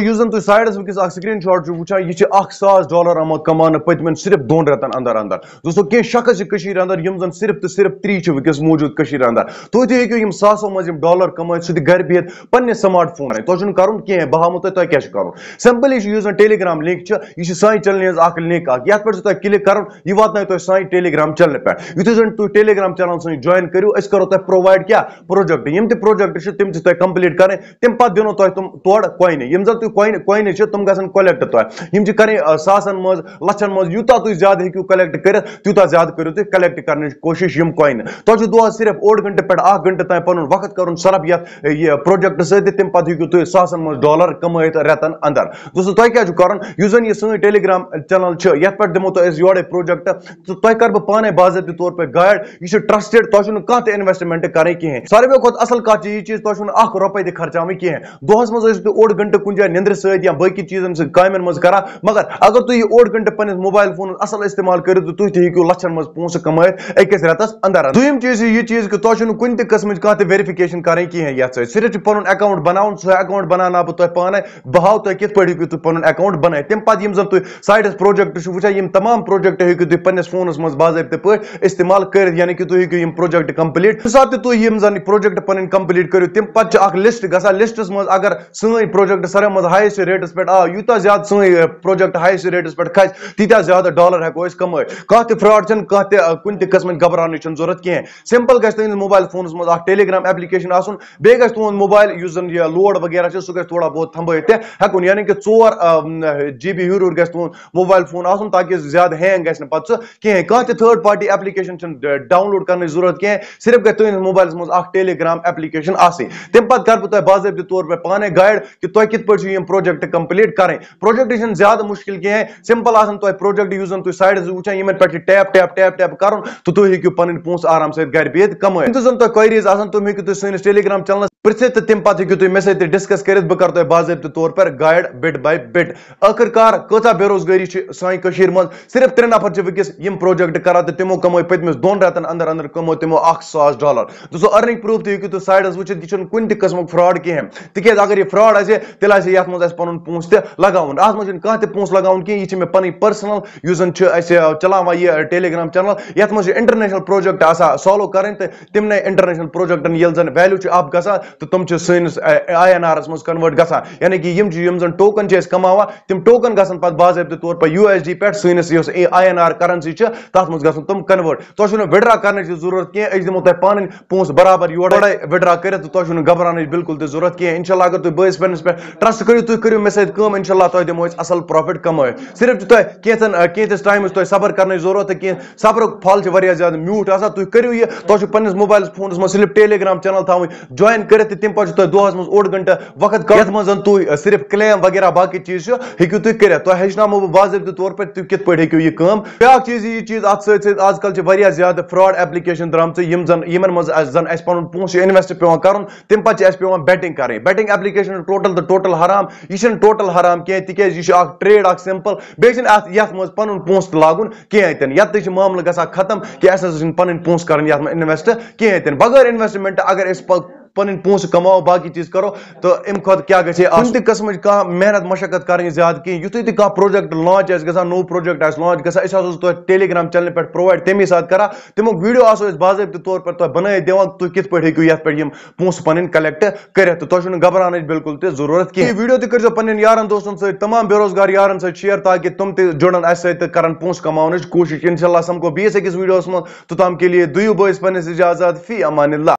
यु जन तुम साइडस वस स्क्रीन शॉट वो यह सास डॉलर आमुत कमान पतम सिर्फ़ दोन रतन अंदर अंदर दोस्तों कह शख्स अंदर यम जन सिर्फ़ तो सिर्फ़ त्री वस मौजूद अंदर तुम तू सासों मज डॉलर कम सह गर बिहत पे स्मार्ट फ़ोन तुम कर कह बह हामो तुम क्या कर सिंपली यह टेलीग्राम लिंक यह सान चैनल अख लिंक ये पे तुम क्लिक कर यह वात तुम सान टेलीग्राम चैनल पे यु जन तुम टेलीग्राम चैनल सी ज्वाइन करो करो तुम प्रोवाइड क्या प्रोजेक्ट यम प्रोजेक्ट तम तुम कंप्लीट कर तम पे दिनो तुम तोड़ कॉइन यम जन तुम कॉइन कॉइन तम ग कलेक्ट तुम कर सासन मज लछन मज, यूता तुम ज़्यादा हूँ कलेक्ट कर तूत ज़्यादा करो तुम कलेक्ट कर कोशिश यम कॉइन तुम दोस सिर्फ़ ओड घंटे पे अ घंटे तक पुन वक्त कर सरफ ये प्रोजेक्ट सत तम पे हूँ तुम सासन मज डॉलर कमित रेतन अंदर। दोस्तों तुम क्या कर यह जन टेलीग्राम चैनल ये पे दिमो तुम योड़े प्रोजेक्ट तो तुम कर बह पाने बाजत तौर पर गाइड यह ट्रस्टेड तुम कह इन्वेस्टमेंट करें कहें सारे खुद असल कह चीज़ तुम रुपये तक खर्चावे कहें दोहस मज ओड घंटे कुछ जाए निंद्र सत या बाकी चीजन सत कामन मज करा। मगर अगर तुम यह ओड घंटे पे मोबाइल फ़ोन असल इस्तेमाल कर तुम तू लछन मज पोस कमात अकिस रेतस अंदर दोम चीज़ यह चीज़ कि तुम कुन तस्म कह वेरिफिकेशन करें कहें ये सिर्फ़ पुन अकाउंट बनान सह अकाउंट बनाना बह तुम पाने बह हाव तुम कित पे तुम पुन अकाउंट बन तम पे जन तुम साइडस प्रोजेक्ट वो तमाम प्रोजेक्ट हूँ तुम पे फोनस मज बाबे पे इस्तेमाल कर यानी कि तुम हूँ प्रोजेक्ट कंप्लीट सात तुम जन प्रोजेक्ट पन कंप्लीट करो तम पे लिस्ट ग लिस्टस मज अगर सन प्रोजेक्ट सर मज हाइस्ट रेटस पे आ यूत ज़्यादा सन प्रोजेक्ट हाइस्ट रेटस पे खस तीत ज़्यादा डॉलर हेको कम कह फ्रॉड छन कह कुन कस्म घबरान ज़रूरत कहें सिंपल गज मोबाइल फ़ोन मज टेलीग्राम एप्लिकेशन आसन। बे गज तुंद मोबाइल युस जन यह लोड वगैरह सह थोड़ा बहुत थम्बित हेकुन यानी कि चोर जी बी हूर गज तुंद मोबाइल फ़ोन आसन, ताकि ज़्यादा हैंग गि पे कहें कह थर्ड पार्टी एप्लिकेशन डाउनलोड करने ज़रूरत कहें सिर्फ़ गज तुंद मोबाइल मज टेलीग्राम एप्लिकेशन आसे। तम पे कर बह बाबे तौर पर पाने गाइड कि तुम कित पे प्रोजेक्ट कंप्लीट करें। प्रोजेक्ट ज़्यादा मुश्किल कहें सिंपल तुम प्रोजेक्ट युस तुम साइड वुचान इन पे टैप टैप टैप टैप कर। तो तुम हूँ पन पोस आराम से गर बिहत कम तुम क्वेरीज तुम हूँ टेलीग्राम चैनल तो तम पे हूँ मे सत डिस्कस कर बह कर बाबे तौर पर गाइड बिट बाय बिट आखिरकार कचा बेरोजगारी सान मज सिर्फ़ त्रे नफर वस प्रोजेक्ट कर तो तमो कमो पतमिस दोन रेतन अंदर अंदर कमो तमो सास डॉलर दोस्तों अर्निंग प्रूफ तुम तुम साइडस वो यह कुन कस्म फ्रॉड अगर यह फ्रॉड आए तेल ये मज पुन पोस लगान अत मज कह पोस लगान कहें यह पे पर्सनल यूजन चलान यह टेलीग्राम चैनल ये इंटरनेशनल प्रोजेक्ट सॉल्व करें तो तमन इंटरनेशनल प्रोजेक्टन ये जन वैल्यू अप ग तो तुम सैनिस आई एन आर मज कन्वर्ट ग यानी कि यम जन कमा तम टोकन ग बाबे तौर पर यू एस डी पे सैनिस आई एन आर करंसी तथ मज तुम कन्वर्ट तुम विड्रा कर ज़रूरत कह दिमो तुम पान पोस बराबर योर विड्रा कर तुम घबरान बिल्कुल तो ज़रूरत कह इनशाला अगर तुम बस पे ट्रस्ट करो तुम करो मे सम इनशाला तुम दिमो असल प्रॉफिट कम सिर्फ़ तुम कैस टाइम तुम सबर कर ज़रूरत कह सबर फल ज़्यादा म्यूट तुम करो यह तुम पे मोबाइल फ़ोन मज सिर्फ़ टेलीग्राम चैनल थी ज्वाइन कर। तम पे तुम दोहस मज ओड घंटे वक्त कर मज तुम सिर्फ़ क्लेम वगैरह बाकी चीज़ हूँ तुम कर तुम हेचनामो बाबे तौर पर तुम कित पे हूँ यह कम ब्या चीज़ यह चीज़ अत सत आजकल ज़्यादा फ्रॉड एप्लिकेशन द्राम मज जन पुन पोस इन्वेस्ट पे कर तम पे पे बैटिंग करें बैटिंग एप्लिकेशन टोटल तो टोटल हराम यह टोटल हराम कह यह ट्रेड अ सिंपल बेन ये मज पन पोस लागुन कहें ये मामल ग खत्म कि अस पन पोस कर इन्वेस्ट कहें बगैर इन्वेस्टमेंट अगर पन पोस कमाओ बाकी चीज़ करो। तो अम खुद क्या गे कुछ कस्म कह मेहनत मशक्कत कर ज़्यादा कह युत कह प्रोजेक्ट लॉन्च ग नो प्रोजेक्ट लॉन्च ग टेलीग्राम चैनल पे प्रोवाइड तमी साथ करा। तमो वीडियो आसो बाबे तौर पर तुम बन दिवान तुम कित पे हूँ ये पे पोस पन कलेक्ट कर तो तुम घबरान बिल्कुल त ज़रूरत कह वीडियो तक पे यारन दोस्तन सत तमाम बेरोजगार यारन सर ताकि तुम तुड़न अस कर पोस कमान कोशिश। इनशाला समको बीस अकिस वीडियो मज तोताम के लिए दुयु बोस पे इजाज़त फ़ी अमान